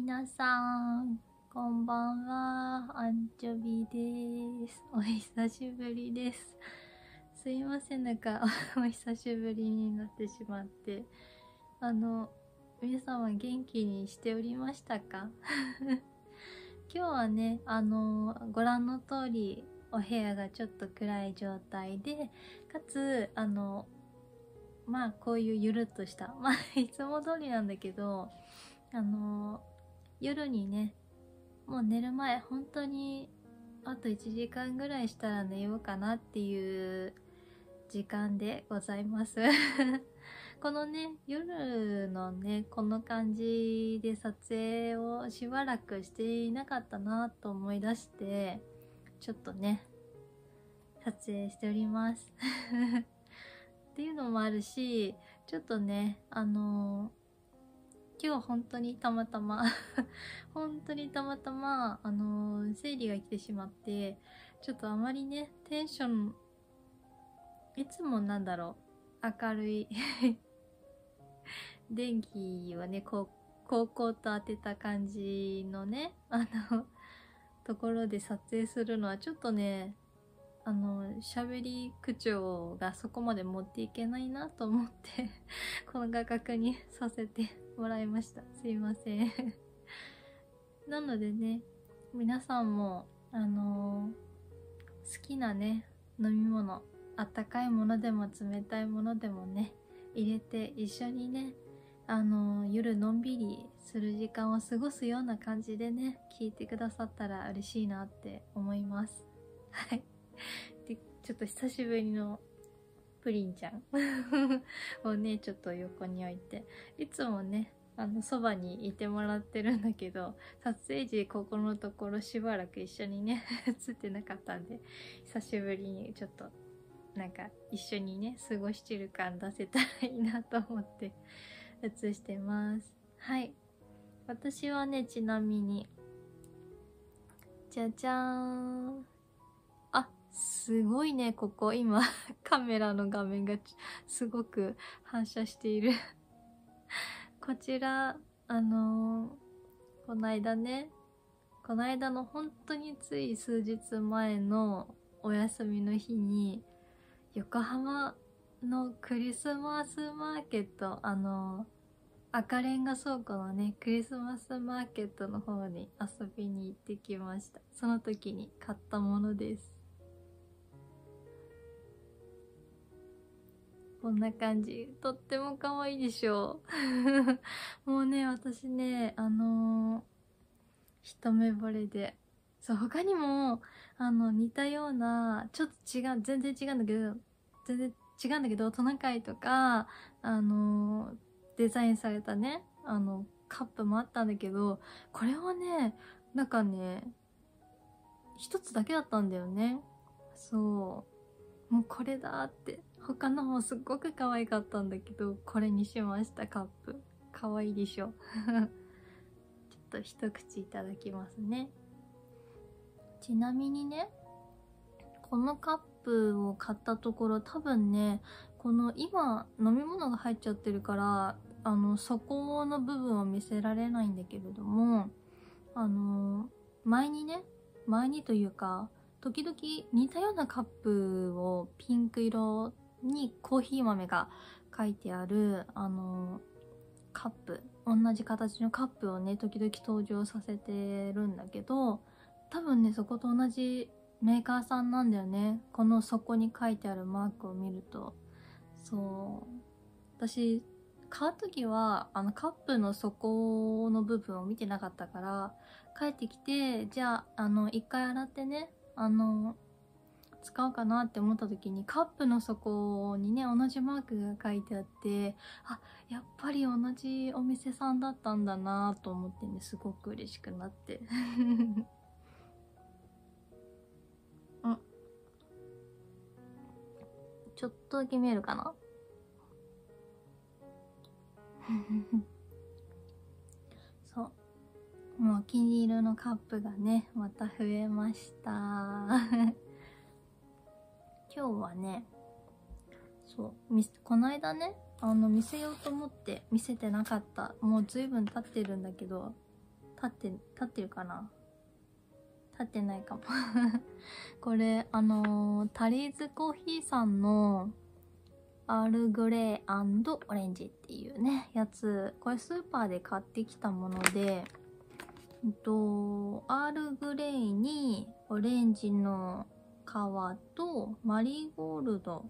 皆さん、こんばんは。アンチョビです。お久しぶりです。すいません、なんか、お久しぶりになってしまって。あの、皆様元気にしておりましたか？今日はね、あの、ご覧の通り、お部屋がちょっと暗い状態で、かつ、あの、まあ、こういうゆるっとした、まあ、いつも通りなんだけど、あの、夜にね、もう寝る前、本当に、あと1時間ぐらいしたら寝ようかなっていう時間でございます。このね、夜のね、この感じで撮影をしばらくしていなかったなと思い出して、ちょっとね、撮影しております。っていうのもあるし、ちょっとね、あの今日本当にたまたま 本当にたまたま、あのー、生理が来てしまって、ちょっとあまりね、テンション、いつもなんだろう、明るい 電気をね、こう、こうこうと当てた感じのね、あのところで撮影するのはちょっとね、あの、喋り口調がそこまで持っていけないなと思ってこの画角にさせてもらいました。すいません なのでね、皆さんも、あのー、好きなね、飲み物、あったかいものでも冷たいものでもね、入れて一緒にね、あのー、夜のんびりする時間を過ごすような感じでね、聞いてくださったら嬉しいなって思います。はい。で、ちょっと久しぶりのプリンちゃん をね、ちょっと横に置いて、いつもね、あの、そばにいてもらってるんだけど、撮影時ここのところしばらく一緒にね、映ってなかったんで、久しぶりにちょっと、なんか一緒にね、過ごしてる感出せたらいいなと思って映してます。はい。私はね、ちなみに、じゃじゃーん。すごいね、ここ。今、カメラの画面がすごく反射している こちら、あのー、この間ね、この間の本当につい数日前のお休みの日に、横浜のクリスマスマーケット、あのー、赤レンガ倉庫のね、クリスマスマーケットの方に遊びに行ってきました。その時に買ったものです。こんな感じ。とっても可愛いでしょう。もうね、私ね、あのー、一目惚れで。そう、他にも、あの、似たような、ちょっと違う、全然違うんだけど、全然違うんだけど、トナカイとか、あのー、デザインされたね、あの、カップもあったんだけど、これはね、なんかね、一つだけだったんだよね。そう。もうこれだって。他のもすっごく可愛かったんだけど、これにしました、カップ。可愛いでしょ。ちょっと一口いただきますね。ちなみにね、このカップを買ったところ多分ね、この今飲み物が入っちゃってるから、あの、底の部分を見せられないんだけれども、あの、前にね、前にというか、時々似たようなカップをピンク色にコーヒー豆が書いてある、あの、カップ、同じ形のカップをね、時々登場させてるんだけど、多分ね、そこと同じメーカーさんなんだよね。この底に書いてあるマークを見ると。そう。私、買うときは、あの、カップの底の部分を見てなかったから、帰ってきて、じゃあ、あの、一回洗ってね、あの、使おうかなって思った時にカップの底にね同じマークが書いてあってあやっぱり同じお店さんだったんだなと思ってねすごく嬉しくなって。うん。ちょっとだけ見えるかな？そう。もうお気に入りのカップがねまた増えました。今日はね、そう、この間ね、あの、見せようと思って見せてなかった。もう随分経ってるんだけど、立って、立ってるかな？立ってないかも。これ、あのータリーズコーヒーさんのアールグレーオレンジっていうね、やつ。これスーパーで買ってきたもので、うんと、アールグレイにオレンジの皮とマリーゴールド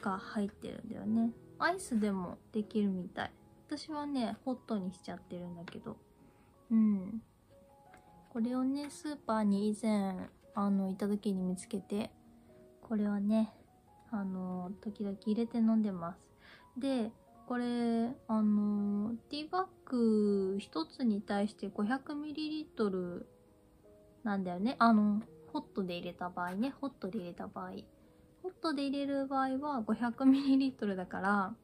が入ってるんだよね。アイスでもできるみたい。私はね、ホットにしちゃってるんだけど。うん。これをね、スーパーに以前、あの、行った時に見つけて、これはね、あの、時々入れて飲んでます。で、これ、あの、ティーバッグ一つに対して 500ml なんだよね。あの、ホットで入れた場合ね、ホットで入れた場合。ホットで入れる場合は 500ml だから、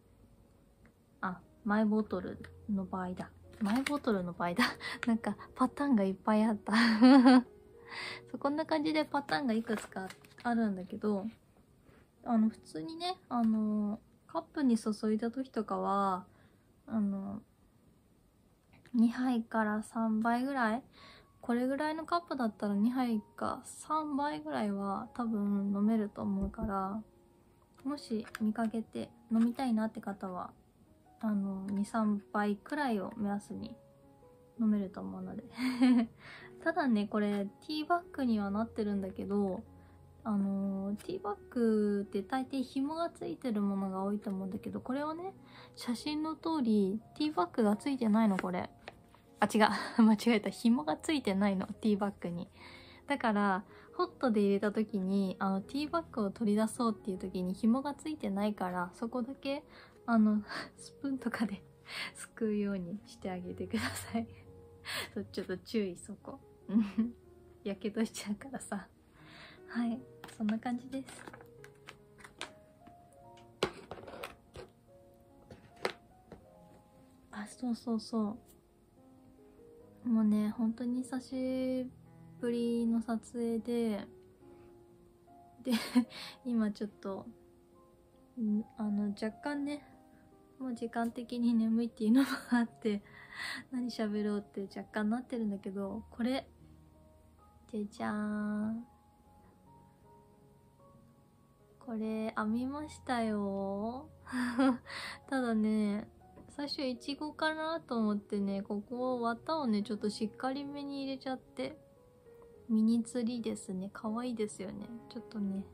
あ、マイボトルの場合だ。マイボトルの場合だ。なんかパターンがいっぱいあった。そうこんな感じでパターンがいくつかあるんだけど、あの、普通にね、あの、カップに注いだ時とかは、あの、2杯から3杯ぐらいこれぐらいのカップだったら2杯か3杯ぐらいは多分飲めると思うから、もし見かけて飲みたいなって方は、あの、2、3杯くらいを目安に飲めると思うので。ただね、これ、ティーバッグにはなってるんだけど、あのティーバッグって大抵紐がついてるものが多いと思うんだけど、これはね、写真の通り、ティーバッグがついてないの、これ。あ、違う。間違えた。紐がついてないの、ティーバッグに。だから、ホットで入れた時に、あの、ティーバッグを取り出そうっていう時に紐がついてないから、そこだけ、あの、スプーンとかで すくうようにしてあげてください。ちょっと注意、そこ。うんやけどしちゃうからさ。はい。そんな感じです。あ、そうそうそう。もうね、本当に久しぶりの撮影で、で、今ちょっと、あの、若干ね、もう時間的に眠いっていうのもあって、何喋ろうって若干なってるんだけど、これ、じゃじゃーん。これ編みましたよ ただね最初いちごかなと思ってねここを綿をねちょっとしっかりめに入れちゃって。ミニツリーですね。可愛いですよね。ちょっとね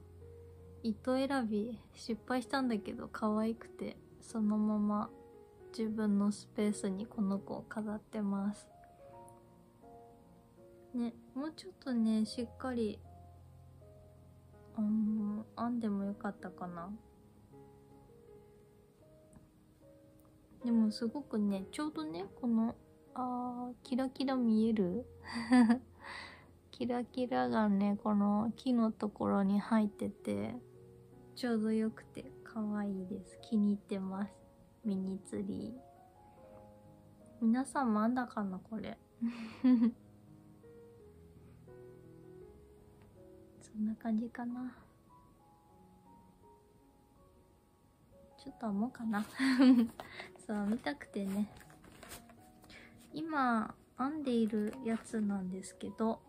糸選び失敗したんだけど可愛くてそのまま自分のスペースにこの子を飾ってます。ねもうちょっとねしっかりあの編んでもよかったかな。でもすごくねちょうどねこのあーキラキラ見える？キラキラがねこの木のところに入っててちょうどよくて可愛いです。気に入ってます。ミニツリー。皆さんも編んだかなこれ。そんな感じかな。ちょっと編もうかな。そう見たくてね。今編んでいるやつなんですけど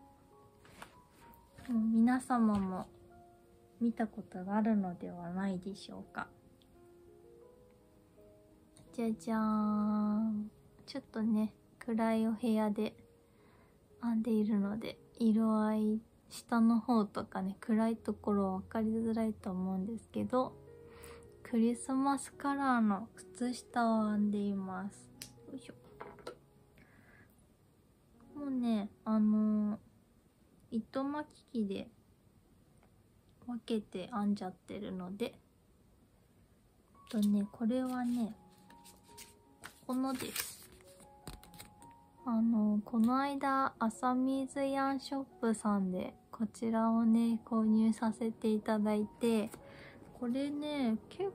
う皆様も見たことがあるのではないでしょうか。じゃじゃーん。ちょっとね暗いお部屋で編んでいるので色合い下の方とかね暗いところ分かりづらいと思うんですけどクリスマスカラーの靴下を編んでいます。よいしょ。もうねあのー糸巻き機で分けて編んじゃってるのでとねこれはねこのです。あのこの間浅水ヤンショップさんでこちらをね購入させていただいてこれね結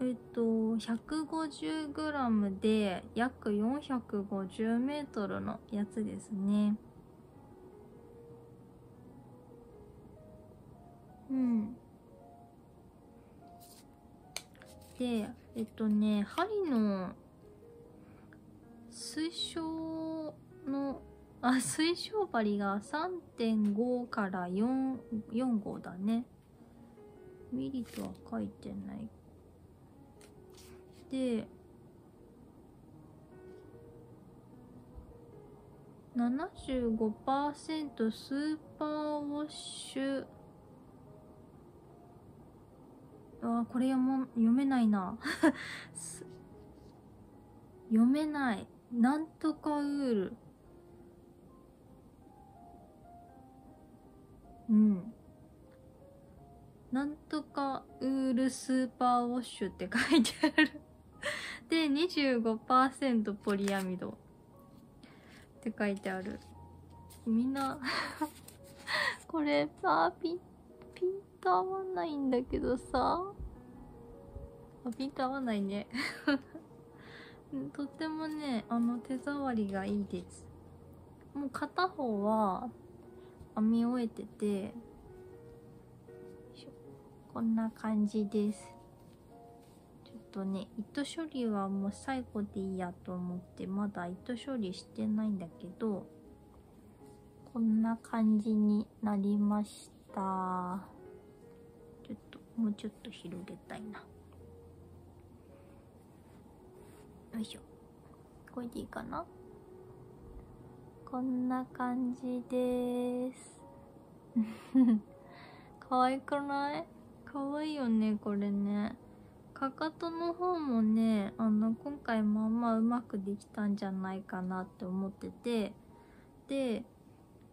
えっと 150g で約 450m のやつですねうんでえっとね針の推奨のあ、水晶針が3.5から4、4号だね。ミリとは書いてない。で、75%スーパーウォッシュ。あこれ読も読めないな。読めない。なんとかウール。うん。なんとかウールスーパーウォッシュって書いてある。で25%ポリアミド。って書いてある。みんな これあピンピンと合わないんだけどさ。あピンと合わないね。とってもねあの手触りがいいです。もう片方は編み終えててこんな感じです。ちょっとね糸処理はもう最後でいいやと思ってまだ糸処理してないんだけどこんな感じになりました。ちょっともうちょっと広げたいな。よいしょ。これでいいかな？こんな感じです 可愛くない？可愛いよねこれね。かかとの方もねあの今回まあまあうまくできたんじゃないかなって思ってて。で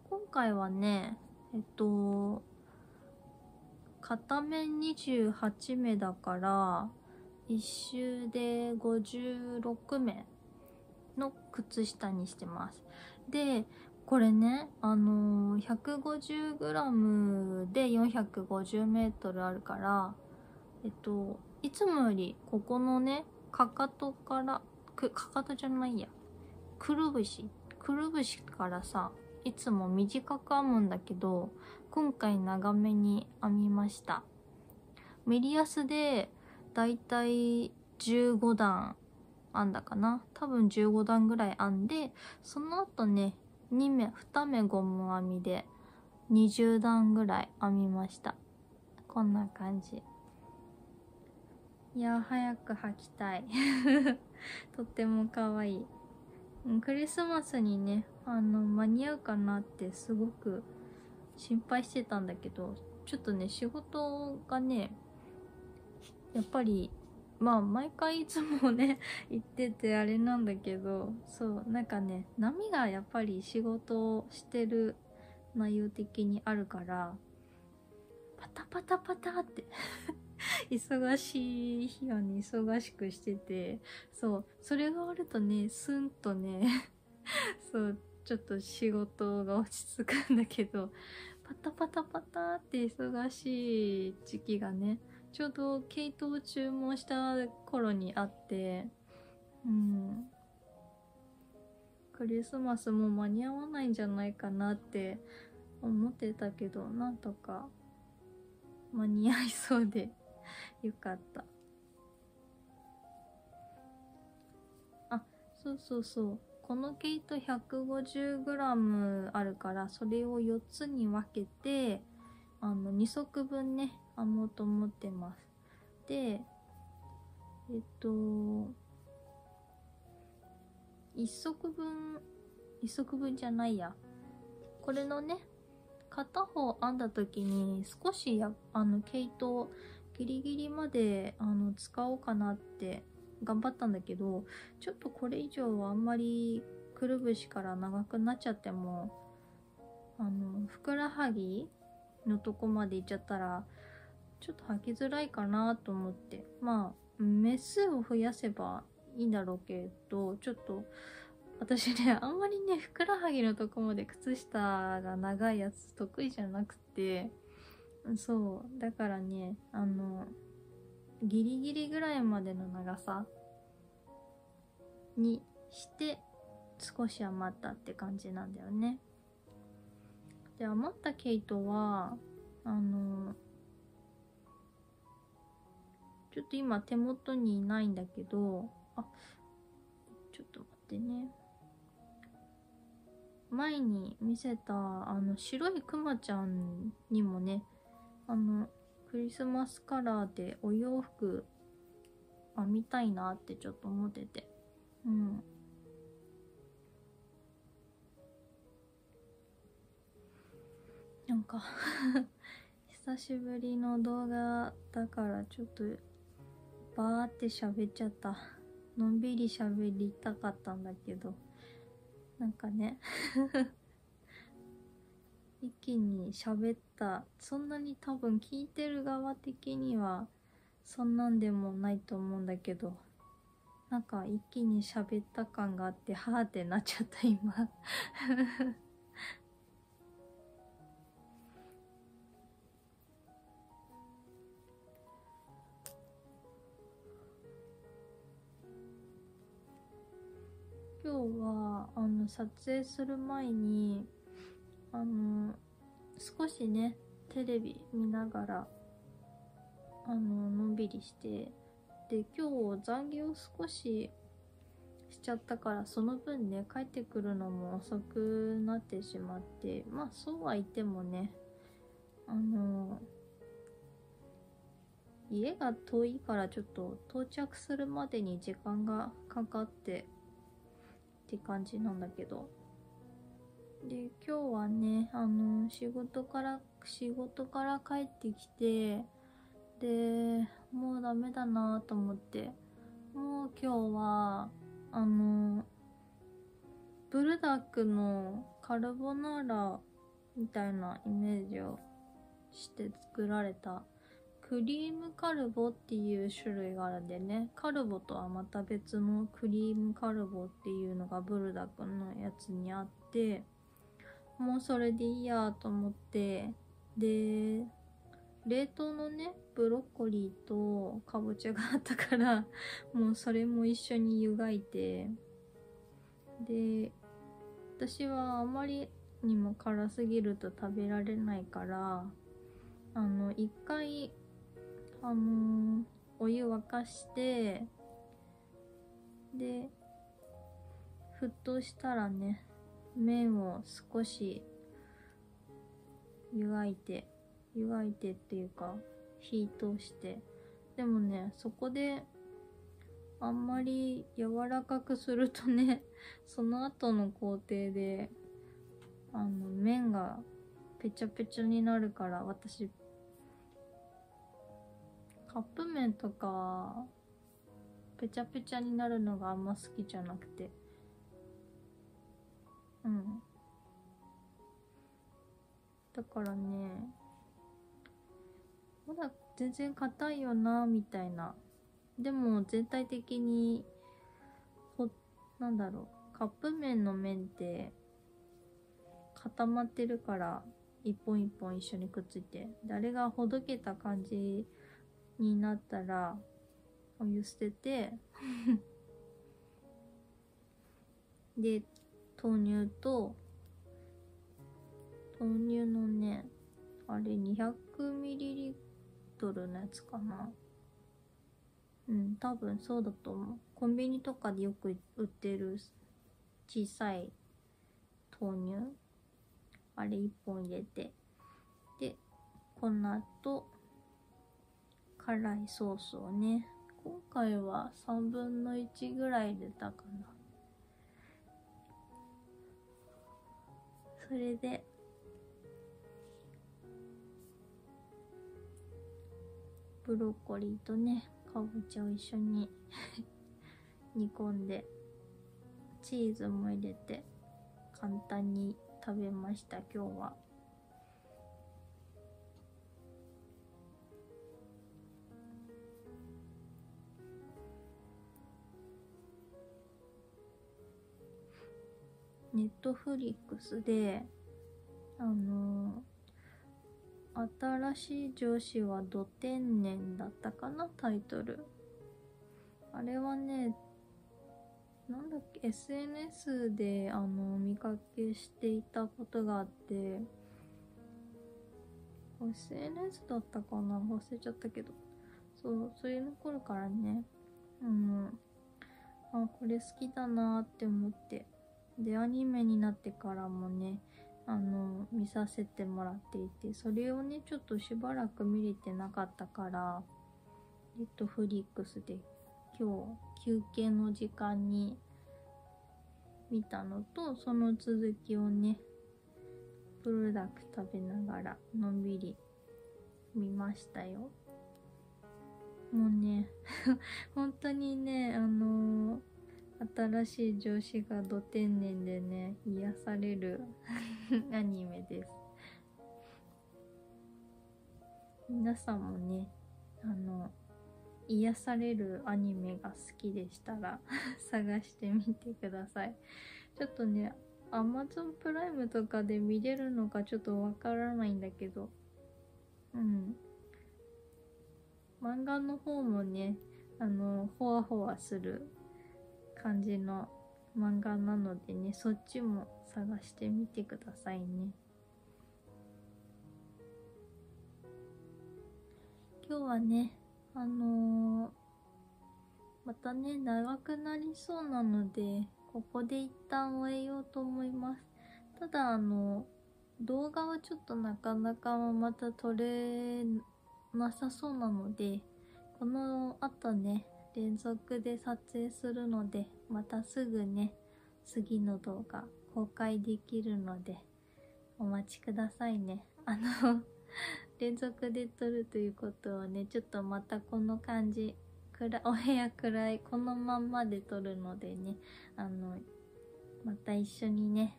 今回はねえっと片面28目だから1周で56目の靴下にしてます。でこれねあのー、150g で 450m あるからえっといつもよりここのねかかとからくかかとじゃないや。くるぶし。くるぶしからさいつも短く編むんだけど今回長めに編みました。メリヤスでだいたい15段編んだかな。多分15段ぐらい編んでその後ね2目2目ゴム編みで20段ぐらい編みました。こんな感じ。いや早く履きたい。とっても可愛い。クリスマスにねあの間に合うかなってすごく心配してたんだけどちょっとね仕事がねやっぱりまあ毎回いつもね 行っててあれなんだけどそうなんかね波がやっぱり仕事をしてる内容的にあるからパタパタパタって 忙しい日はね、忙しくしてて、そう、それが終わるとね、スンとね そう、ちょっと仕事が落ち着くんだけど、パタパタパタって忙しい時期がね、ちょうど毛糸を注文した頃にあって、うん。クリスマスも間に合わないんじゃないかなって思ってたけど、なんとか間に合いそうでよかったあそうそうそうこの毛糸 150g あるからそれを4つに分けてあの2足分ね編もうと思ってます。でえっと1足分1足分じゃないや。これのね片方編んだ時に少しやあの毛糸ギリギリまであの使おうかなって頑張ったんだけどちょっとこれ以上はあんまりくるぶしから長くなっちゃってもあのふくらはぎのとこまでいっちゃったらちょっと履きづらいかなと思って。まあ目数を増やせばいいんだろうけどちょっと私ね あんまりねふくらはぎのとこまで靴下が長いやつ得意じゃなくてそうだからねあのギリギリぐらいまでの長さにして少し余ったって感じなんだよね。で余った毛糸はあのちょっと今手元にいないんだけどあちょっと待ってね。前に見せたあの白いクマちゃんにもねあのクリスマスカラーでお洋服編みたいなってちょっと思ってて。うん。か。久しぶりの動画だからちょっとバーって喋っちゃった。のんびり喋りたかったんだけど。なんかね。一気に喋った。そんなに多分聞いてる側的にはそんなんでもないと思うんだけど。なんか一気に喋った感があってはーってなっちゃった今。今日はあの撮影する前にあの少しねテレビ見ながらあののんびりしてで今日残業少ししちゃったからその分ね帰ってくるのも遅くなってしまってまあそうは言ってもねあの家が遠いからちょっと到着するまでに時間がかかってって感じなんだけど。で今日はねあの仕事から仕事から帰ってきてでもうダメだなと思ってもう今日はあのブルダックのカルボナーラみたいなイメージをして作られた。クリームカルボっていう種類があるんでね。カルボとはまた別のクリームカルボっていうのがブルダックのやつにあってもうそれでいいやと思って。で冷凍のねブロッコリーとかぼちゃがあったから もうそれも一緒に湯がいて。で私はあまりにも辛すぎると食べられないからあの一回あのー、お湯沸かしてで沸騰したらね麺を少し湯がいて湯がいてっていうか火通して。でもねそこであんまり柔らかくするとね その後の工程であの麺がぺちゃぺちゃになるから私カップ麺とかぺちゃぺちゃになるのがあんま好きじゃなくて。うん。だからねまだ全然硬いよなみたいな。でも全体的にほなんだろうカップ麺の麺って固まってるから一本一本一緒にくっついて。であれがほどけた感じになったらお湯捨てて で豆乳と豆乳のねあれ 200ml のやつかな。うん多分そうだと思う。コンビニとかでよく売ってる小さい豆乳。あれ1本入れて。で粉と辛いソースをね。今回は3分の1ぐらい入れたかな。それでブロッコリーとねかぼちゃを一緒に 煮込んでチーズも入れて簡単に食べました今日は。ネットフリックスであの新しい上司はど天然だったかなタイトル。あれはねなんだっけ SNS であの見かけしていたことがあって SNS だったかな忘れちゃったけど。そうそういうの頃からねうんあこれ好きだなって思って。で、アニメになってからもね、あの、見させてもらっていて、それをね、ちょっとしばらく見れてなかったから、ネットフリックスで今日休憩の時間に見たのと、その続きをね、ブルダック食べながらのんびり見ましたよ。もうね、本当にね、あの新しい上司がど天然でね、癒される アニメです。皆さんもね、あの、癒されるアニメが好きでしたら 探してみてください。ちょっとね、Amazon プライムとかで見れるのかちょっとわからないんだけど、うん。漫画の方もね、あの、ほわほわする感じの漫画なのでね、そっちも探してみてくださいね。今日はね、あのーまたね、長くなりそうなので、ここで一旦終えようと思います。ただ、あの、動画はちょっとなかなかまた撮れなさそうなので、この後ね、連続で撮影するので、またすぐね、次の動画公開できるので、お待ちくださいね。あの、連続で撮るということをね、ちょっとまたこの感じ、暗 お部屋暗い、このまんまで撮るのでね、あの、また一緒にね、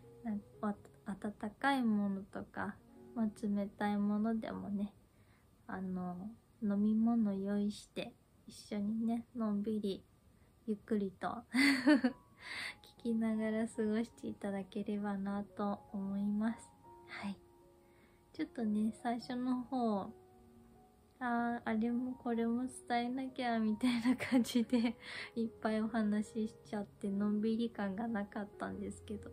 温かいものとか、まあ、冷たいものでもね、あの、飲み物用意して、一緒にね、のんびり、ゆっくりと 聞きながら過ごしていただければなと思います。はい。ちょっとね、最初の方、ああ、あれもこれも伝えなきゃみたいな感じで いっぱいお話ししちゃってのんびり感がなかったんですけど、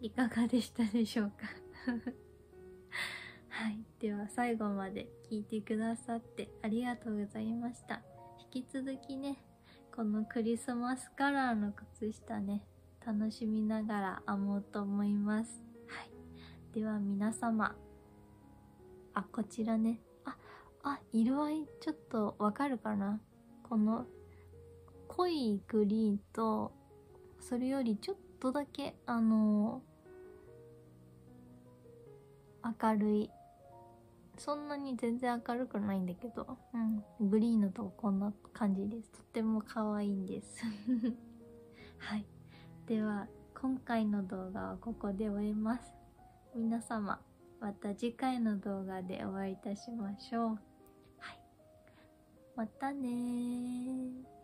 いかがでしたでしょうか？はい。では最後まで聞いてくださってありがとうございました。引き続きね、このクリスマスカラーの靴下ね、楽しみながら編もうと思います。はい。では皆様、あ、こちらね。あ、あ、色合いちょっとわかるかな？この濃いグリーンと、それよりちょっとだけ、あの明るい。そんなに全然明るくないんだけど、うん。グリーンのとこんな感じです。とっても可愛いんです。はい。では、今回の動画はここで終えます。皆様、また次回の動画でお会いいたしましょう。はい。またねー。